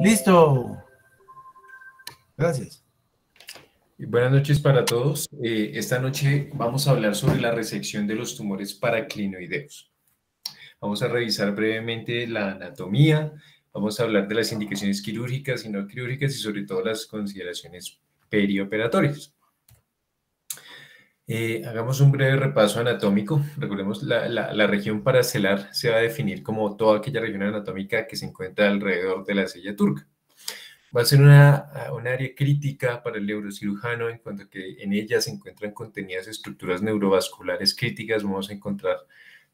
Listo. Gracias. Buenas noches para todos. Eh, esta noche vamos a hablar sobre la resección de los tumores paraclinoideos. Vamos a revisar brevemente la anatomía, vamos a hablar de las indicaciones quirúrgicas y no quirúrgicas y sobre todo las consideraciones perioperatorias. Eh, hagamos un breve repaso anatómico. Recordemos, la, la, región paracelar se va a definir como toda aquella región anatómica que se encuentra alrededor de la sella turca. Va a ser una, un área crítica para el neurocirujano en cuanto a que en ella se encuentran contenidas estructuras neurovasculares críticas. Vamos a encontrar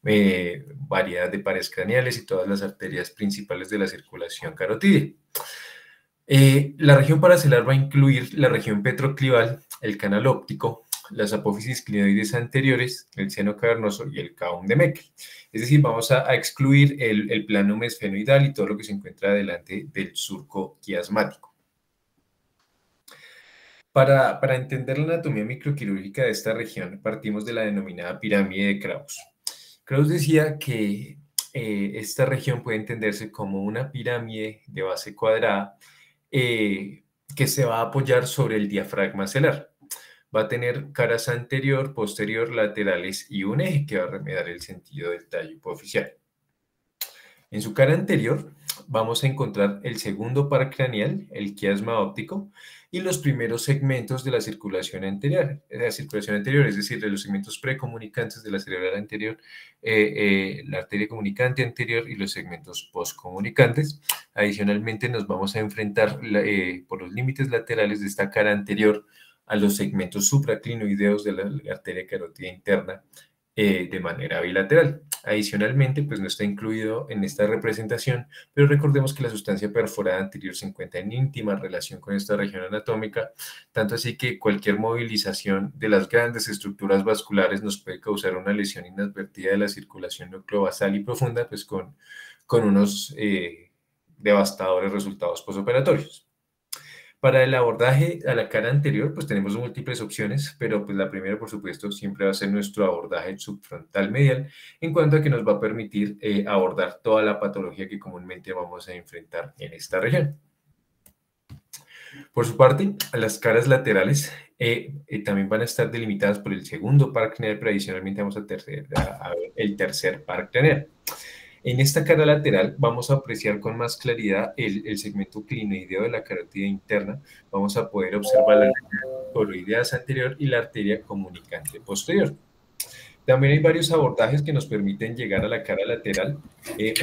eh, variedad de pares craneales y todas las arterias principales de la circulación carotídea. Eh, la región paracelar va a incluir la región petroclival, el canal óptico, las apófisis clinoides anteriores, el seno cavernoso y el caum de Meckel. Es decir, vamos a, excluir el, plano mesfenoidal y todo lo que se encuentra delante del surco quiasmático. Para, entender la anatomía microquirúrgica de esta región, partimos de la denominada pirámide de Krauss. Krauss decía que eh, esta región puede entenderse como una pirámide de base cuadrada eh, que se va a apoyar sobre el diafragma celar va a tener caras anterior, posterior, laterales y un eje que va a remediar el sentido del tallo hipoficial. En su cara anterior vamos a encontrar el segundo par craneal, el quiasma óptico, y los primeros segmentos de la circulación anterior, la circulación anterior, es decir, de los segmentos precomunicantes de la cerebral anterior, eh, eh, la arteria comunicante anterior y los segmentos postcomunicantes. Adicionalmente nos vamos a enfrentar eh, por los límites laterales de esta cara anterior a los segmentos supraclinoideos de la arteria carótida interna eh, de manera bilateral. Adicionalmente, pues no está incluido en esta representación, pero recordemos que la sustancia perforada anterior se encuentra en íntima relación con esta región anatómica, tanto así que cualquier movilización de las grandes estructuras vasculares nos puede causar una lesión inadvertida de la circulación nucleobasal y profunda, pues con, con unos eh, devastadores resultados posoperatorios. Para el abordaje a la cara anterior, pues tenemos múltiples opciones, pero pues la primera, por supuesto, siempre va a ser nuestro abordaje subfrontal medial, en cuanto a que nos va a permitir eh, abordar toda la patología que comúnmente vamos a enfrentar en esta región. Por su parte, las caras laterales eh, eh, también van a estar delimitadas por el segundo par craneal, pero adicionalmente vamos a, ver el tercer par craneal. En esta cara lateral vamos a apreciar con más claridad el, segmento clinoideo de la carótida interna. Vamos a poder observar la coroidea anterior y la arteria comunicante posterior. También hay varios abordajes que nos permiten llegar a la cara lateral, eh,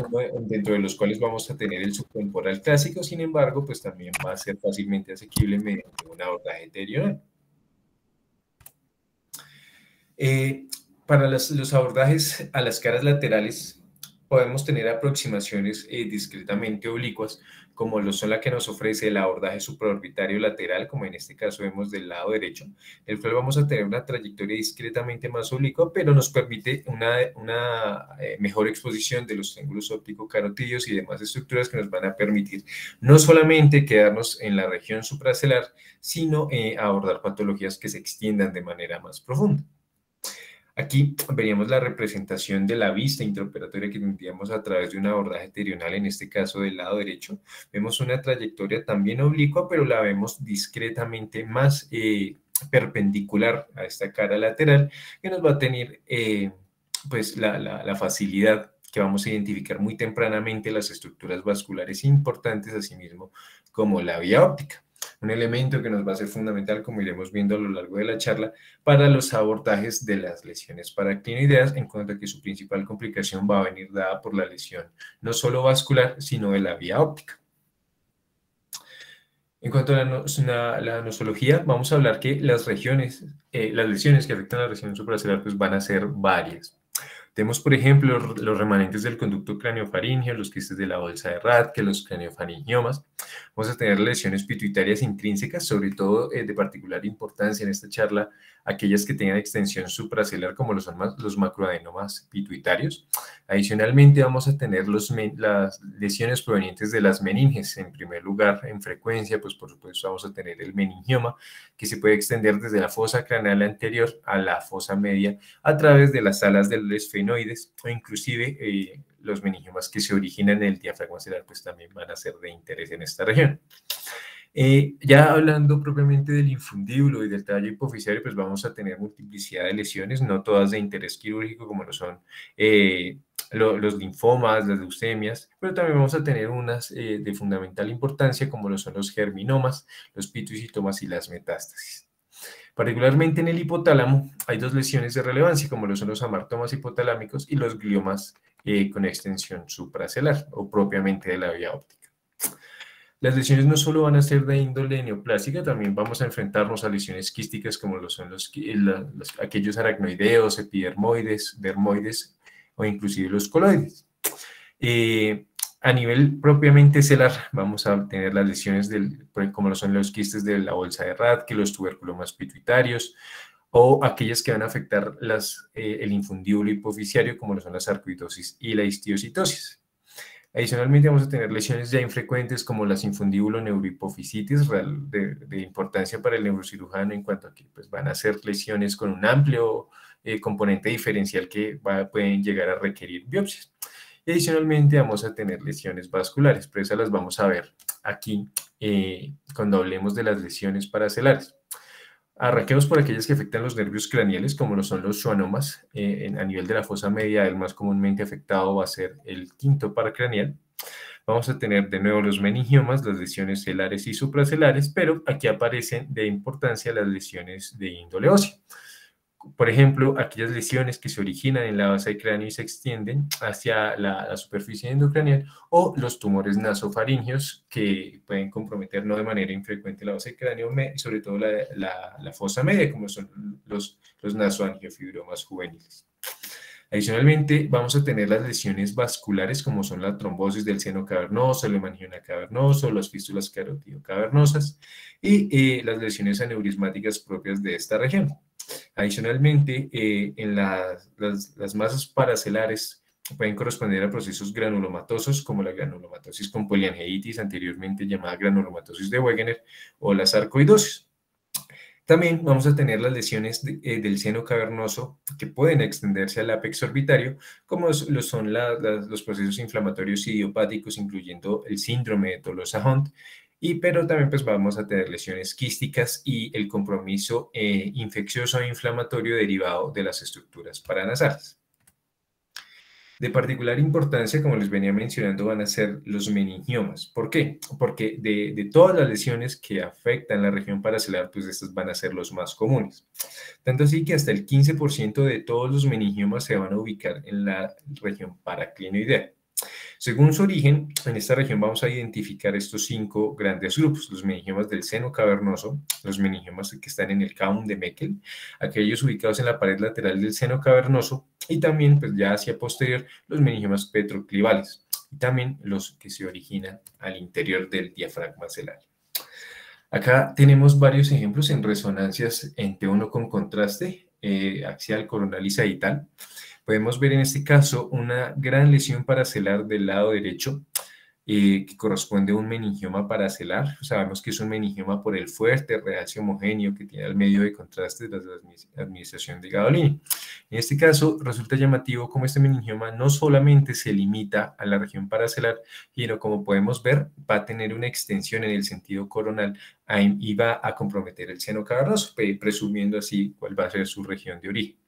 dentro de los cuales vamos a tener el subtemporal clásico, sin embargo, pues también va a ser fácilmente asequible mediante un abordaje anterior. Eh, para los abordajes a las caras laterales, podemos tener aproximaciones eh, discretamente oblicuas, como lo son la que nos ofrece el abordaje supraorbitario lateral, como en este caso vemos del lado derecho, el cual vamos a tener una trayectoria discretamente más oblicua, pero nos permite una, una eh, mejor exposición de los ángulos óptico-carotídeos y demás estructuras que nos van a permitir no solamente quedarnos en la región supracelar, sino eh, abordar patologías que se extiendan de manera más profunda. Aquí veríamos la representación de la vista intraoperatoria que tendríamos a través de un abordaje terional, en este caso del lado derecho. Vemos una trayectoria también oblicua, pero la vemos discretamente más eh, perpendicular a esta cara lateral, que nos va a tener eh, pues la, la facilidad que vamos a identificar muy tempranamente las estructuras vasculares importantes, asimismo como la vía óptica un elemento que nos va a ser fundamental, como iremos viendo a lo largo de la charla, para los abordajes de las lesiones paraclinoideas, en cuanto a que su principal complicación va a venir dada por la lesión no solo vascular, sino de la vía óptica. En cuanto a la, nosología, vamos a hablar que las regiones, eh, las lesiones que afectan a la región supracelular pues van a ser varias. Tenemos, por ejemplo, los remanentes del conducto craneofaringeo, los quistes de la bolsa de Radke, los craniofaringiomas. Vamos a tener lesiones pituitarias intrínsecas, sobre todo eh, de particular importancia en esta charla, aquellas que tengan extensión supracelular, como los, los macroadenomas pituitarios. Adicionalmente, vamos a tener los, las lesiones provenientes de las meninges. En primer lugar, en frecuencia, pues por supuesto vamos a tener el meningioma, que se puede extender desde la fosa craneal anterior a la fosa media a través de las alas del esfenoides o inclusive eh, los meningiomas que se originan en el diafragma celular pues también van a ser de interés en esta región. Eh, ya hablando propiamente del infundíbulo y del tallo hipoficiario, pues vamos a tener multiplicidad de lesiones, no todas de interés quirúrgico como lo son eh, los linfomas, las leucemias, pero también vamos a tener unas eh, de fundamental importancia como lo son los germinomas, los pituicitomas y las metástasis. Particularmente en el hipotálamo hay dos lesiones de relevancia como lo son los amartomas hipotalámicos y los gliomas con extensión supracelar o propiamente de la vía óptica. Las lesiones no solo van a ser de índole neoplásica, también vamos a enfrentarnos a lesiones quísticas como lo son los, aquellos aracnoideos, epidermoides, dermoides o inclusive los coloides. Eh, a nivel propiamente celular, vamos a tener las lesiones del, como lo son los quistes de la bolsa de Radke, los tuberculomas pituitarios, o aquellas que van a afectar eh, el infundíbulo hipoficiario, como lo son la sarcoidosis y la histiocitosis. Adicionalmente vamos a tener lesiones ya infrecuentes como las infundíbulo neurohipofisitis, de, de, importancia para el neurocirujano en cuanto a que pues, van a ser lesiones con un amplio eh, componente diferencial que pueden llegar a requerir biopsias. Y adicionalmente vamos a tener lesiones vasculares, pero esas las vamos a ver aquí eh, cuando hablemos de las lesiones paracelares. Arranquemos por aquellas que afectan los nervios craneales, como lo son los schwannomas. Eh, a nivel de la fosa media, el más comúnmente afectado va a ser el quinto paracranial. Vamos a tener de nuevo los meningiomas, las lesiones celares y supracelares, pero aquí aparecen de importancia las lesiones de índole ósea por ejemplo, aquellas lesiones que se originan en la base del cráneo y se extienden hacia la, superficie endocranial o los tumores nasofaringeos que pueden comprometer no de manera infrecuente la base del cráneo, sobre todo la, fosa media, como son los, los nasoangiofibromas juveniles. Adicionalmente, vamos a tener las lesiones vasculares, como son la trombosis del seno cavernoso, el hemangioma cavernoso, las fístulas carotido-cavernosas y eh, las lesiones aneurismáticas propias de esta región. Adicionalmente, eh, en las, masas paracelares pueden corresponder a procesos granulomatosos como la granulomatosis con poliangeitis, anteriormente llamada granulomatosis de Wegener, o la sarcoidosis. También vamos a tener las lesiones eh, del seno cavernoso que pueden extenderse al apex orbitario, como lo son los procesos inflamatorios idiopáticos, incluyendo el síndrome de Tolosa-Hunt, y, pero también pues vamos a tener lesiones quísticas y el compromiso eh, infeccioso e inflamatorio derivado de las estructuras paranasales. De particular importancia, como les venía mencionando, van a ser los meningiomas. ¿Por qué? Porque de, de, todas las lesiones que afectan la región paracelular, pues estas van a ser los más comunes. Tanto así que hasta el 15% de todos los meningiomas se van a ubicar en la región paraclinoidea. Según su origen, en esta región vamos a identificar estos cinco grandes grupos, los meningiomas del seno cavernoso, los meningiomas que están en el caum de Meckel, aquellos ubicados en la pared lateral del seno cavernoso y también, pues ya hacia posterior, los meningiomas petroclivales y también los que se originan al interior del diafragma celular. Acá tenemos varios ejemplos en resonancias en T1 con contraste eh, axial, coronal y sagital. Podemos ver en este caso una gran lesión paracelar del lado derecho eh, que corresponde a un meningioma paracelar. Sabemos que es un meningioma por el fuerte realce homogéneo que tiene al medio de contraste de la administración de Gadolini. En este caso, resulta llamativo cómo este meningioma no solamente se limita a la región paracelar, sino como podemos ver, va a tener una extensión en el sentido coronal y va a comprometer el seno cavernoso, presumiendo así cuál va a ser su región de origen.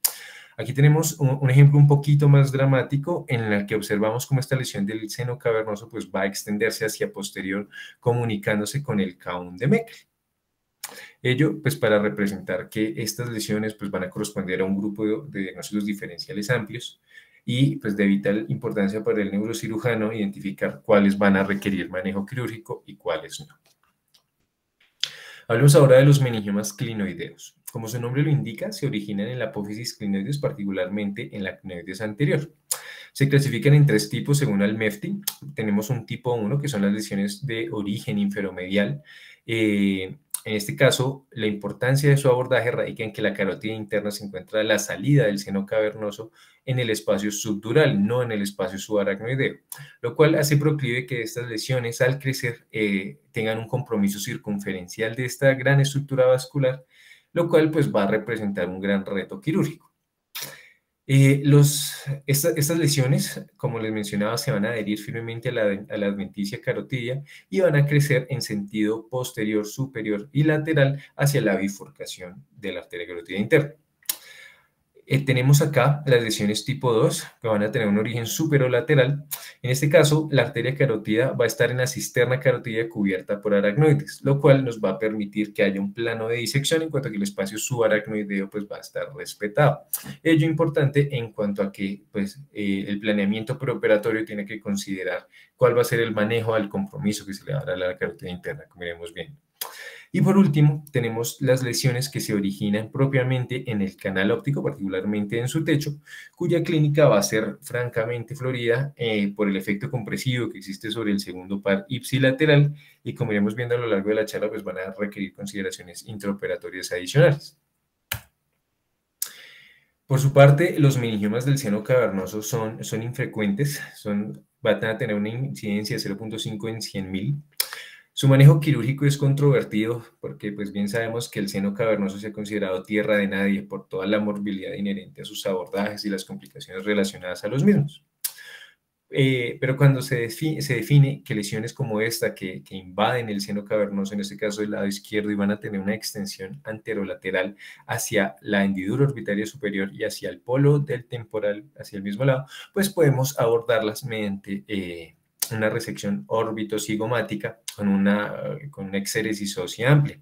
Aquí tenemos un, ejemplo un poquito más dramático en el que observamos cómo esta lesión del seno cavernoso pues, va a extenderse hacia posterior comunicándose con el caún de Meckel. Ello, pues, para representar que estas lesiones pues, van a corresponder a un grupo de, diagnósticos diferenciales amplios y, pues, de vital importancia para el neurocirujano identificar cuáles van a requerir manejo quirúrgico y cuáles no. Hablemos ahora de los meningiomas clinoideos. Como su nombre lo indica, se originan en la apófisis clinoides, particularmente en la clinoides anterior. Se clasifican en tres tipos según el MEFTI. Tenemos un tipo 1, que son las lesiones de origen inferomedial. Eh, en este caso, la importancia de su abordaje radica en que la carótida interna se encuentra a la salida del seno cavernoso en el espacio subdural, no en el espacio subaracnoideo, lo cual hace proclive que estas lesiones al crecer eh, tengan un compromiso circunferencial de esta gran estructura vascular lo cual pues va a representar un gran reto quirúrgico. Eh, estas lesiones, como les mencionaba, se van a adherir firmemente a la, a la adventicia carotidia y van a crecer en sentido posterior, superior y lateral hacia la bifurcación de la arteria carotidia interna. Eh, tenemos acá las lesiones tipo 2 que van a tener un origen superolateral. En este caso, la arteria carótida va a estar en la cisterna carótida cubierta por aracnoides, lo cual nos va a permitir que haya un plano de disección en cuanto a que el espacio subaracnoideo pues, va a estar respetado. Ello importante en cuanto a que pues, eh, el planeamiento preoperatorio tiene que considerar cuál va a ser el manejo al compromiso que se le dará a la carótida interna, como iremos viendo. Y por último, tenemos las lesiones que se originan propiamente en el canal óptico, particularmente en su techo, cuya clínica va a ser francamente florida eh, por el efecto compresivo que existe sobre el segundo par ipsilateral y como iremos viendo a lo largo de la charla, pues van a requerir consideraciones intraoperatorias adicionales. Por su parte, los meningiomas del seno cavernoso son, son infrecuentes, van a tener una incidencia de 0.5 en 100.000 su manejo quirúrgico es controvertido porque pues bien sabemos que el seno cavernoso se ha considerado tierra de nadie por toda la morbilidad inherente a sus abordajes y las complicaciones relacionadas a los mismos. Eh, pero cuando se define, que lesiones como esta que, que, invaden el seno cavernoso, en este caso del lado izquierdo, y van a tener una extensión anterolateral hacia la hendidura orbitaria superior y hacia el polo del temporal, hacia el mismo lado, pues podemos abordarlas mediante eh, una resección órbito-cigomática con una, con una exéresis ósea amplia.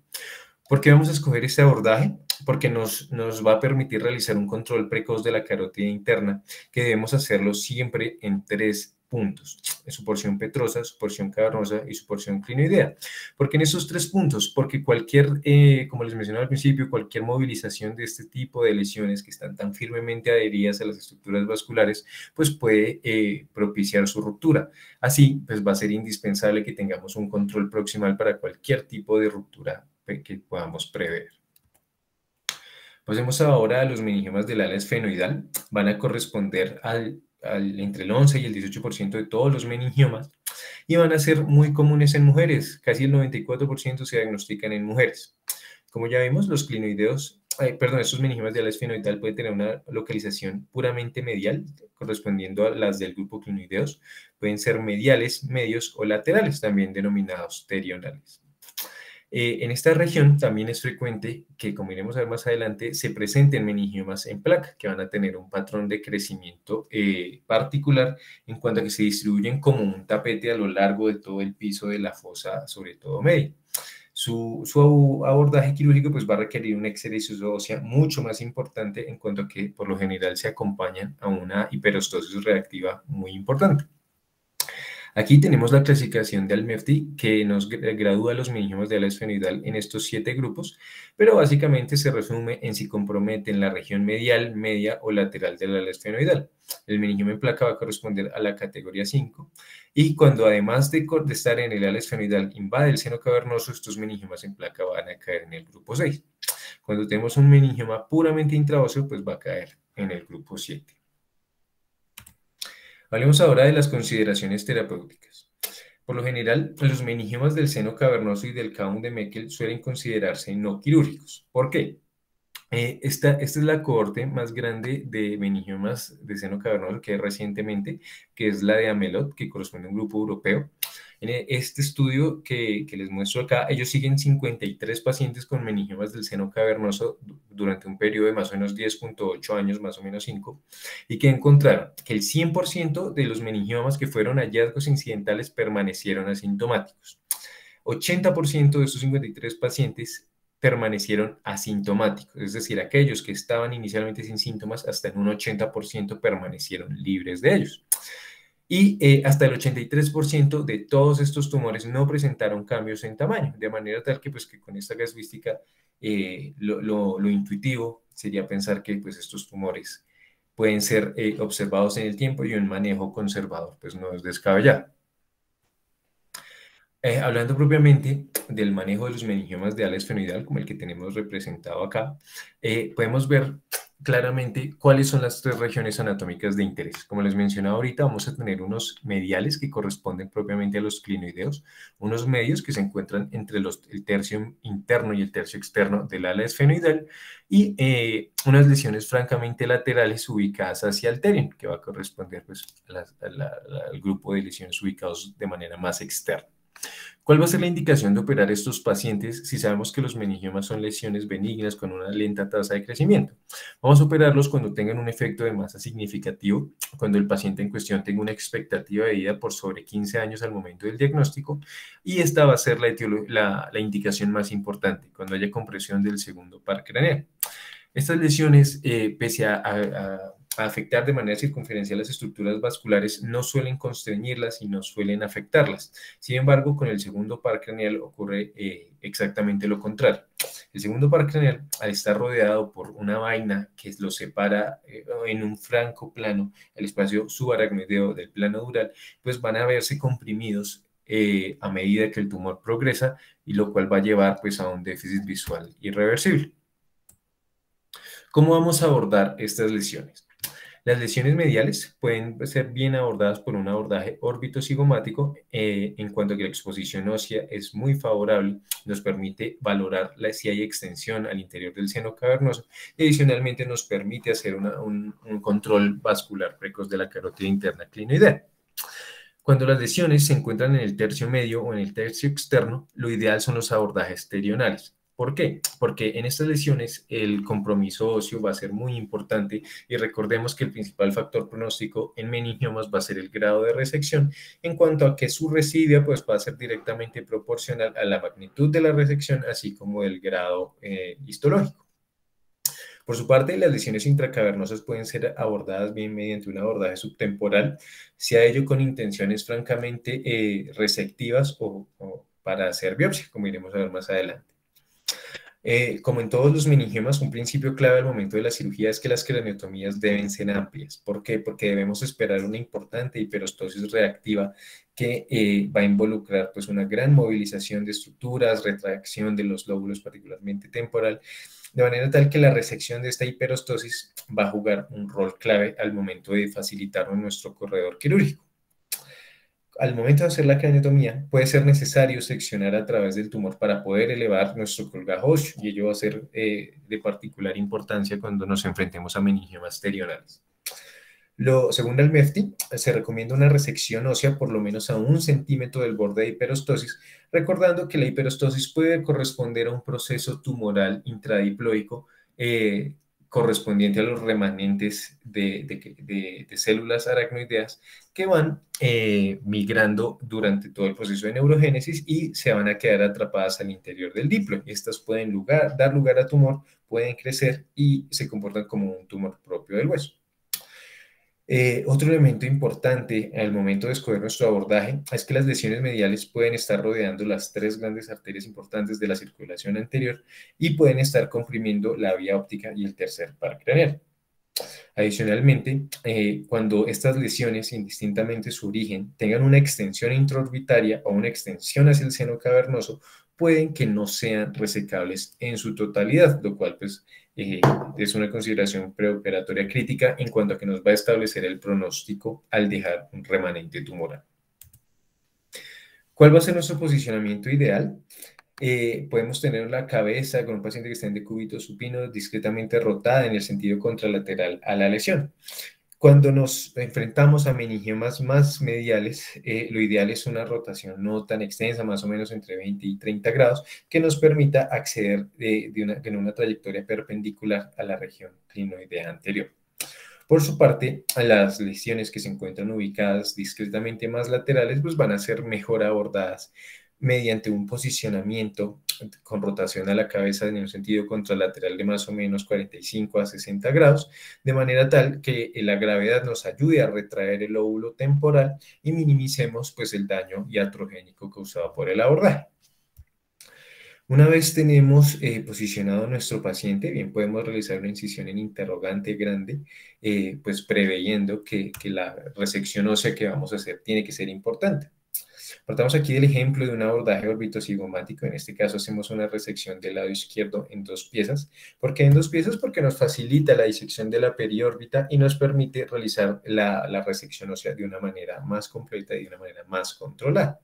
¿Por qué vamos a escoger este abordaje? Porque nos, nos va a permitir realizar un control precoz de la carótida interna, que debemos hacerlo siempre en tres puntos, su porción petrosa, su porción cavernosa y su porción clinoidea. ¿Por qué en esos tres puntos? Porque cualquier, eh, como les mencioné al principio, cualquier movilización de este tipo de lesiones que están tan firmemente adheridas a las estructuras vasculares, pues puede eh, propiciar su ruptura. Así, pues va a ser indispensable que tengamos un control proximal para cualquier tipo de ruptura que podamos prever. Pasemos ahora a los meningiomas del ala esfenoidal. Van a corresponder al entre el 11 y el 18% de todos los meningiomas y van a ser muy comunes en mujeres, casi el 94% se diagnostican en mujeres. Como ya vimos, los clinoideos, perdón, estos meningiomas de ala esfenoidal pueden tener una localización puramente medial, correspondiendo a las del grupo clinoideos, pueden ser mediales, medios o laterales, también denominados terionales. Eh, en esta región también es frecuente que, como iremos a ver más adelante, se presenten meningiomas en placa, que van a tener un patrón de crecimiento eh, particular en cuanto a que se distribuyen como un tapete a lo largo de todo el piso de la fosa, sobre todo media. Su, su, abordaje quirúrgico pues, va a requerir una exéresis ósea mucho más importante en cuanto a que por lo general se acompañan a una hiperostosis reactiva muy importante. Aquí tenemos la clasificación de Almerti que nos gradúa los meningiomas de ala esfenoidal en estos siete grupos, pero básicamente se resume en si comprometen la región medial, media o lateral del ala esfenoidal. El meningioma en placa va a corresponder a la categoría 5 y cuando además de, estar en el ala esfenoidal invade el seno cavernoso, estos meningiomas en placa van a caer en el grupo 6. Cuando tenemos un meningioma puramente intraóseo, pues va a caer en el grupo 7. Hablemos ahora de las consideraciones terapéuticas. Por lo general, los meningiomas del seno cavernoso y del caum de Meckel suelen considerarse no quirúrgicos. ¿Por qué? Eh, esta, esta, es la cohorte más grande de meningiomas de seno cavernoso que hay recientemente, que es la de Amelot, que corresponde a un grupo europeo. En este estudio que, les muestro acá, ellos siguen 53 pacientes con meningiomas del seno cavernoso durante un periodo de más o menos 10.8 años, más o menos 5, y que encontraron que el 100% de los meningiomas que fueron hallazgos incidentales permanecieron asintomáticos. 80% de esos 53 pacientes permanecieron asintomáticos, es decir, aquellos que estaban inicialmente sin síntomas, hasta en un 80% permanecieron libres de ellos y eh, hasta el 83% de todos estos tumores no presentaron cambios en tamaño, de manera tal que, pues, que con esta casuística eh, lo, lo, intuitivo sería pensar que pues, estos tumores pueden ser eh, observados en el tiempo y un manejo conservador pues no es descabellado. hablando propiamente del manejo de los meningiomas de ala esfenoidal, como el que tenemos representado acá, podemos ver claramente cuáles son las tres regiones anatómicas de interés. Como les mencionaba ahorita, vamos a tener unos mediales que corresponden propiamente a los clinoideos, unos medios que se encuentran entre el tercio interno y el tercio externo del ala esfenoidal y eh, unas lesiones francamente laterales ubicadas hacia el terien, que va a corresponder pues, al grupo de lesiones ubicados de manera más externa. ¿Cuál va a ser la indicación de operar estos pacientes si sabemos que los meningiomas son lesiones benignas con una lenta tasa de crecimiento? Vamos a operarlos cuando tengan un efecto de masa significativo, cuando el paciente en cuestión tenga una expectativa de vida por sobre 15 años al momento del diagnóstico y esta va a ser la, la, indicación más importante, cuando haya compresión del segundo par craneal. Estas lesiones, eh, pese a afectar de manera circunferencial las estructuras vasculares no suelen constreñirlas y no suelen afectarlas. Sin embargo, con el segundo par craneal ocurre eh, exactamente lo contrario. El segundo par craneal, al estar rodeado por una vaina que lo separa eh, en un franco plano, el espacio subaracnoideo del plano dural, pues van a verse comprimidos eh, a medida que el tumor progresa y lo cual va a llevar pues a un déficit visual irreversible. ¿Cómo vamos a abordar estas lesiones? Las lesiones mediales pueden ser bien abordadas por un abordaje órbito-cigomático eh, en cuanto a que la exposición ósea es muy favorable, nos permite valorar la, si hay extensión al interior del seno cavernoso y adicionalmente nos permite hacer un, control vascular precoz de la carótida interna clinoidea. Cuando las lesiones se encuentran en el tercio medio o en el tercio externo, lo ideal son los abordajes terionales. ¿Por qué? Porque en estas lesiones el compromiso óseo va a ser muy importante y recordemos que el principal factor pronóstico en meningiomas va a ser el grado de resección, en cuanto a que su residia pues va a ser directamente proporcional a la magnitud de la resección, así como el grado eh, histológico. Por su parte, las lesiones intracavernosas pueden ser abordadas bien mediante un abordaje subtemporal, sea ello con intenciones francamente eh, resectivas o para hacer biopsia, como iremos a ver más adelante. Eh, como en todos los meningiomas, un principio clave al momento de la cirugía es que las craniotomías deben ser amplias. ¿Por qué? Porque debemos esperar una importante hiperostosis reactiva que eh, va a involucrar pues, una gran movilización de estructuras, retracción de los lóbulos, particularmente temporal, de manera tal que la resección de esta hiperostosis va a jugar un rol clave al momento de facilitar nuestro corredor quirúrgico al momento de hacer la craniotomía, puede ser necesario seccionar a través del tumor para poder elevar nuestro colgajo óseo, y ello va a ser eh, de particular importancia cuando nos enfrentemos a meningiomas terionales. Según el MEFTI, se recomienda una resección ósea por lo menos a un centímetro del borde de hiperostosis, recordando que la hiperostosis puede corresponder a un proceso tumoral intradiploico eh, correspondiente a los remanentes de, células aracnoideas que van eh, migrando durante todo el proceso de neurogénesis y se van a quedar atrapadas al interior del diplo. Estas pueden dar lugar a tumor, pueden crecer y se comportan como un tumor propio del hueso. Eh, otro elemento importante al momento de escoger nuestro abordaje es que las lesiones mediales pueden estar rodeando las tres grandes arterias importantes de la circulación anterior y pueden estar comprimiendo la vía óptica y el tercer par craneal. Adicionalmente, eh, cuando estas lesiones, indistintamente su origen, tengan una extensión intraorbitaria o una extensión hacia el seno cavernoso, pueden que no sean resecables en su totalidad, lo cual pues eh, es una consideración preoperatoria crítica en cuanto a que nos va a establecer el pronóstico al dejar un remanente tumoral. ¿Cuál va a ser nuestro posicionamiento ideal? Eh, podemos tener la cabeza con un paciente que está en decúbito supino discretamente rotada en el sentido contralateral a la lesión. Cuando nos enfrentamos a meningiomas más mediales, eh, lo ideal es una rotación no tan extensa, más o menos entre 20 y 30 grados, que nos permita acceder de, una, en una trayectoria perpendicular a la región clinoidea anterior. Por su parte, las lesiones que se encuentran ubicadas discretamente más laterales, pues van a ser mejor abordadas mediante un posicionamiento con rotación a la cabeza en un sentido contralateral de más o menos 45 a 60 grados, de manera tal que la gravedad nos ayude a retraer el óvulo temporal y minimicemos pues el daño iatrogénico causado por el abordaje. Una vez tenemos eh, posicionado nuestro paciente, bien podemos realizar una incisión en interrogante grande, eh, pues preveyendo que, que la resección ósea que vamos a hacer tiene que ser importante. Partamos aquí del ejemplo de un abordaje orbitocigomático. En este caso hacemos una resección del lado izquierdo en dos piezas. ¿Por qué en dos piezas? Porque nos facilita la disección de la periórbita y nos permite realizar la, la resección ósea de una manera más completa y de una manera más controlada.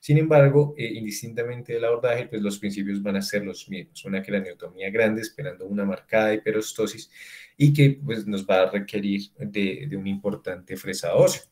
Sin embargo, eh, indistintamente del abordaje, pues los principios van a ser los mismos. Una craneotomía grande esperando una marcada hiperostosis y que pues, nos va a requerir de, de un importante fresado óseo.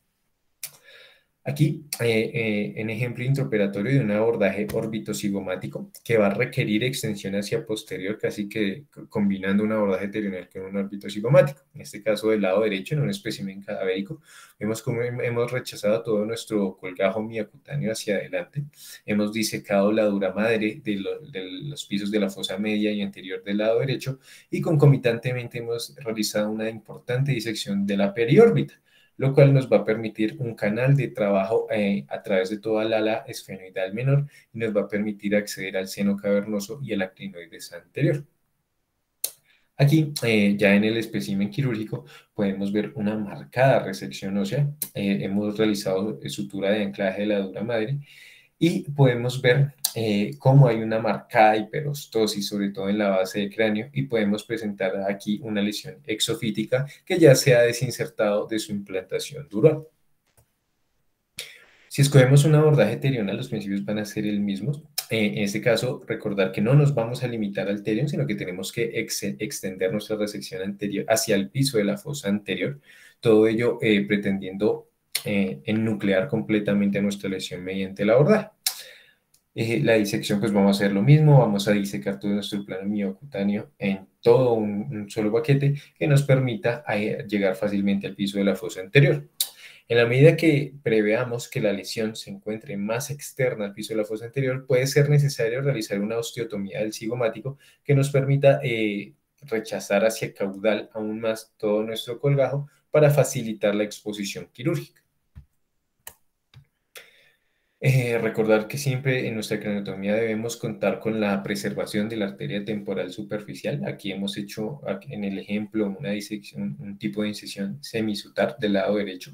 Aquí, eh, eh, en ejemplo intraoperatorio de un abordaje orbitocigomático que va a requerir extensión hacia posterior, casi que combinando un abordaje terional con un orbitocigomático. En este caso, del lado derecho, en un espécimen cadavérico, vemos cómo hemos rechazado todo nuestro colgajo miocutáneo hacia adelante. Hemos disecado la dura madre de, de los pisos de la fosa media y anterior del lado derecho y concomitantemente hemos realizado una importante disección de la periórbita lo cual nos va a permitir un canal de trabajo eh, a través de toda la ala esfenoidal menor y nos va a permitir acceder al seno cavernoso y el actinoides anterior. Aquí, eh, ya en el espécimen quirúrgico, podemos ver una marcada resección ósea. Eh, hemos realizado sutura de anclaje de la dura madre y podemos ver eh, cómo hay una marcada hiperostosis, sobre todo en la base del cráneo, y podemos presentar aquí una lesión exofítica que ya se ha desinsertado de su implantación dural. Si escogemos un abordaje terional, los principios van a ser el mismo. Eh, en este caso, recordar que no nos vamos a limitar al terion, sino que tenemos que extender nuestra resección anterior hacia el piso de la fosa anterior, todo ello eh, pretendiendo eh, en nuclear completamente nuestra lesión mediante el abordaje. Eh, la disección, pues vamos a hacer lo mismo, vamos a disecar todo nuestro plano miocutáneo en todo un, solo paquete que nos permita eh, llegar fácilmente al piso de la fosa anterior. En la medida que preveamos que la lesión se encuentre más externa al piso de la fosa anterior, puede ser necesario realizar una osteotomía del cigomático que nos permita rechazar hacia caudal aún más todo nuestro colgajo para facilitar la exposición quirúrgica. Eh, recordar que siempre en nuestra craneotomía debemos contar con la preservación de la arteria temporal superficial. Aquí hemos hecho en el ejemplo una disección, un tipo de incisión semisutar del lado derecho.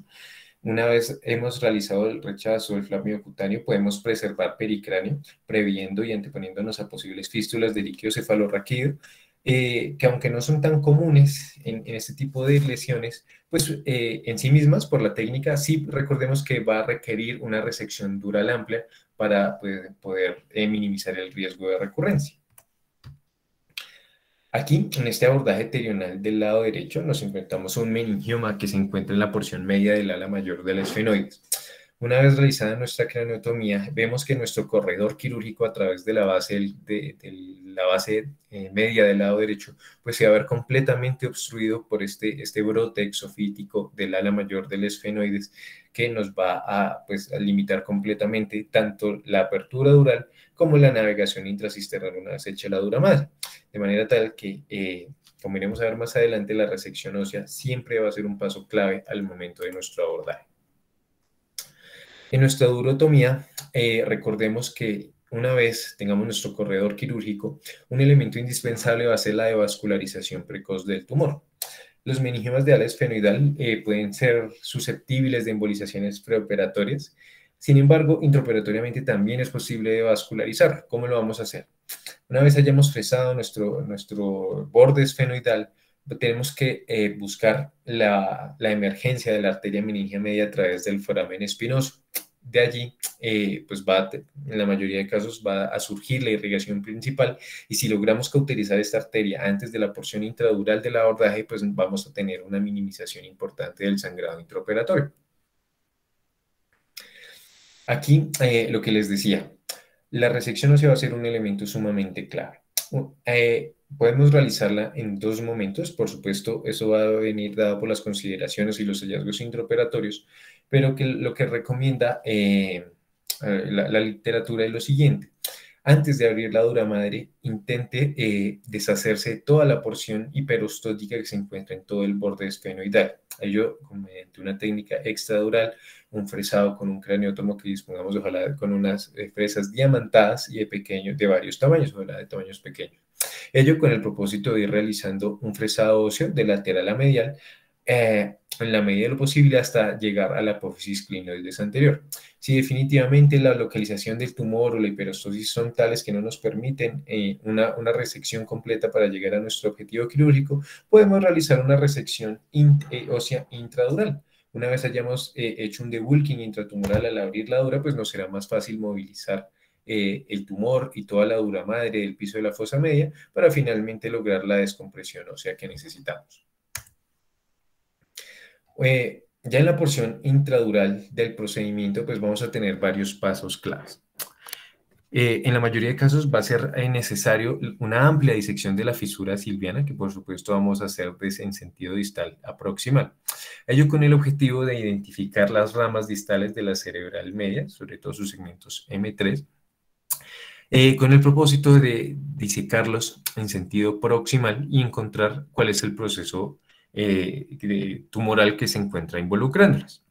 Una vez hemos realizado el rechazo del flamio cutáneo, podemos preservar pericráneo, previendo y anteponiéndonos a posibles fístulas de líquido cefalorraquídeo eh, que aunque no son tan comunes en, este tipo de lesiones, pues eh, en sí mismas, por la técnica, sí recordemos que va a requerir una resección dural amplia para pues, poder eh, minimizar el riesgo de recurrencia. Aquí, en este abordaje terional del lado derecho, nos encontramos un meningioma que se encuentra en la porción media del ala mayor de la esfenoides. Una vez realizada nuestra craneotomía, vemos que nuestro corredor quirúrgico a través de la base, de, la base eh, media del lado derecho, pues se va a ver completamente obstruido por este, este brote exofítico del ala mayor del esfenoides, que nos va a, pues, limitar completamente tanto la apertura dural como la navegación intracisterna una vez hecha la dura madre. De manera tal que, eh, como iremos a ver más adelante, la resección ósea siempre va a ser un paso clave al momento de nuestro abordaje. En nuestra durotomía, eh, recordemos que una vez tengamos nuestro corredor quirúrgico, un elemento indispensable va a ser la devascularización precoz del tumor. Los meningiomas de ala esfenoidal eh, pueden ser susceptibles de embolizaciones preoperatorias. Sin embargo, intraoperatoriamente también es posible devascularizar. ¿Cómo lo vamos a hacer? Una vez hayamos fresado nuestro, nuestro borde esfenoidal, tenemos que eh, buscar la, la, emergencia de la arteria meningia media a través del foramen espinoso de allí, eh, pues va en la mayoría de casos va a surgir la irrigación principal y si logramos cauterizar esta arteria antes de la porción intradural del abordaje, pues vamos a tener una minimización importante del sangrado intraoperatorio. Aquí eh, lo que les decía, la resección se va a ser un elemento sumamente clave. Eh, podemos realizarla en dos momentos, por supuesto, eso va a venir dado por las consideraciones y los hallazgos intraoperatorios, pero que lo que recomienda eh, eh, la, literatura es lo siguiente. Antes de abrir la dura madre, intente eh, deshacerse de toda la porción hiperostótica que se encuentra en todo el borde esfenoidal. Ello mediante una técnica extradural, un fresado con un craneótomo que dispongamos, ojalá con unas fresas diamantadas y de pequeños, de varios tamaños, ojalá de tamaños pequeños. Ello con el propósito de ir realizando un fresado óseo de lateral a medial eh, en la medida de lo posible hasta llegar a la apófisis clinoides anterior. Si definitivamente la localización del tumor o la hiperostosis son tales que no nos permiten eh, una, una, resección completa para llegar a nuestro objetivo quirúrgico, podemos realizar una resección eh, ósea intradural. Una vez hayamos hecho un debulking intratumoral al abrir la dura, pues nos será más fácil movilizar el tumor y toda la dura madre del piso de la fosa media para finalmente lograr la descompresión ósea que necesitamos. Eh, ya en la porción intradural del procedimiento, pues vamos a tener varios pasos claves. Eh, en la mayoría de casos va a ser eh, necesario una amplia disección de la fisura silviana, que por supuesto vamos a hacer en sentido distal a proximal. Ello con el objetivo de identificar las ramas distales de la cerebral media, sobre todo sus segmentos M3, con el propósito de disecarlos en sentido proximal y encontrar cuál es el proceso eh, tumoral que se encuentra involucrándolas.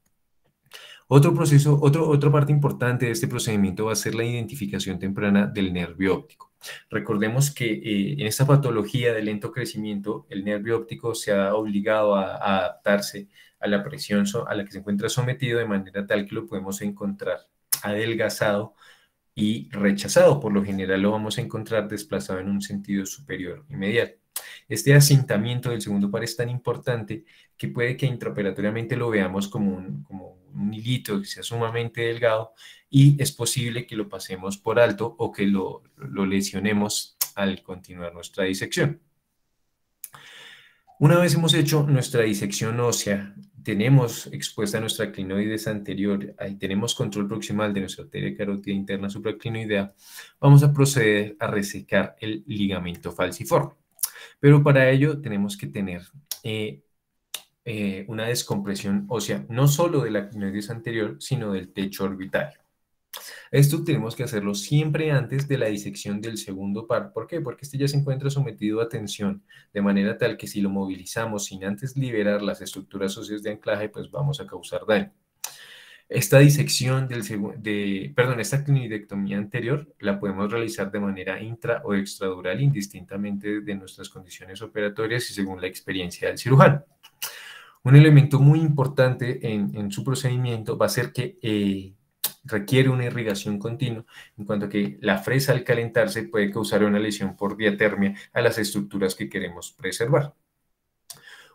Otro proceso, otro, otra parte importante de este procedimiento va a ser la identificación temprana del nervio óptico. Recordemos que eh, en esta patología de lento crecimiento, el nervio óptico se ha obligado a, adaptarse a la presión a la que se encuentra sometido de manera tal que lo podemos encontrar adelgazado y rechazado. Por lo general lo vamos a encontrar desplazado en un sentido superior inmediato. Este asentamiento del segundo par es tan importante que puede que intraoperatoriamente lo veamos como un, como un hilito que sea sumamente delgado y es posible que lo pasemos por alto o que lo, lo lesionemos al continuar nuestra disección. Una vez hemos hecho nuestra disección ósea, tenemos expuesta nuestra clinoides anterior, ahí tenemos control proximal de nuestra arteria carótida interna supraclinoidea, vamos a proceder a resecar el ligamento falciforme. Pero para ello tenemos que tener eh, eh, una descompresión ósea, no solo de la clinoides anterior, sino del techo orbitario. Esto tenemos que hacerlo siempre antes de la disección del segundo par. ¿Por qué? Porque este ya se encuentra sometido a tensión, de manera tal que si lo movilizamos sin antes liberar las estructuras óseas de anclaje, pues vamos a causar daño. Esta disección del de, perdón, esta clinidectomía anterior la podemos realizar de manera intra o extradural indistintamente de nuestras condiciones operatorias y según la experiencia del cirujano. Un elemento muy importante en, su procedimiento va a ser que eh, requiere una irrigación continua, en cuanto a que la fresa al calentarse puede causar una lesión por diatermia a las estructuras que queremos preservar.